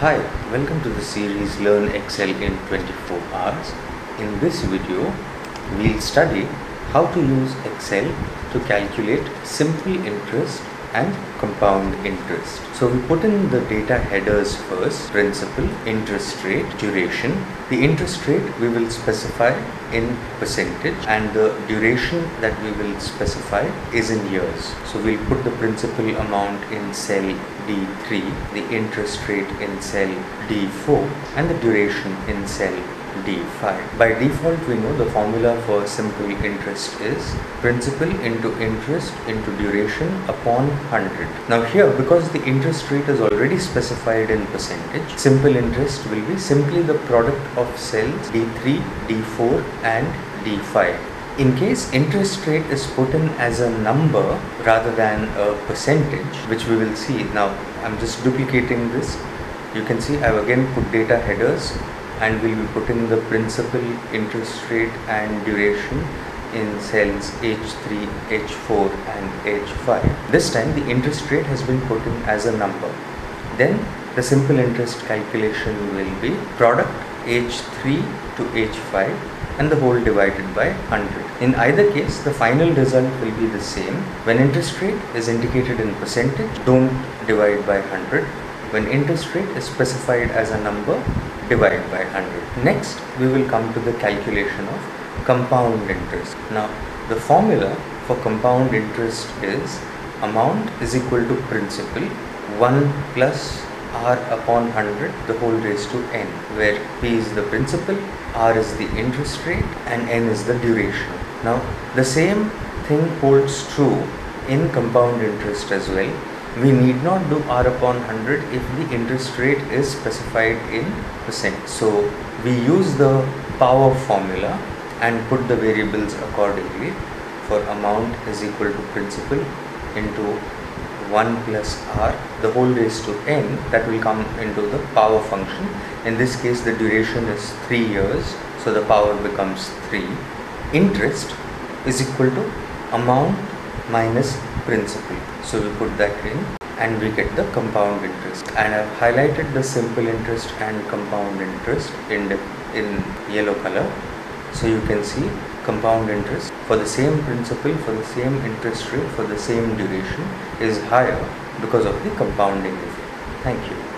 Hi, welcome to the series Learn Excel in 24 Hours. In this video, we'll study how to use Excel to calculate simple interest and compound interest. So we put in the data headers first, principal, interest rate, duration. The interest rate we will specify in percentage and the duration that we will specify is in years. So we'll put the principal amount in cell D3, the interest rate in cell D4 and the duration in cell D5. By default, we know the formula for simple interest is principal into interest into duration upon 100. Now here, because the interest rate is already specified in percentage, simple interest will be simply the product of cells D3, D4 and D5. In case interest rate is put in as a number rather than a percentage, which we will see now, I'm just duplicating this. You can see I've again put data headers and we'll be putting the principal interest rate and duration in cells H3, H4 and H5. This time the interest rate has been put in as a number. Then the simple interest calculation will be product H3 to H5 and the whole divided by 100. In either case, the final result will be the same. When interest rate is indicated in percentage, don't divide by 100. When interest rate is specified as a number, divided by 100. Next, we will come to the calculation of compound interest. Now, the formula for compound interest is amount is equal to principal 1 plus r upon 100 the whole raised to n where p is the principal r is the interest rate and n is the duration now the same thing holds true in compound interest as well we need not do r upon 100 if the interest rate is specified in percent. So we use the power formula and put the variables accordingly. For amount is equal to principal into 1 plus r. The whole raised to n that will come into the power function. In this case the duration is 3 years so the power becomes 3 interest is equal to amount minus principal. So we put that in and we get the compound interest. And I've highlighted the simple interest and compound interest in, in yellow color. So you can see compound interest for the same principal, for the same interest rate, for the same duration is higher because of the compounding effect. Thank you.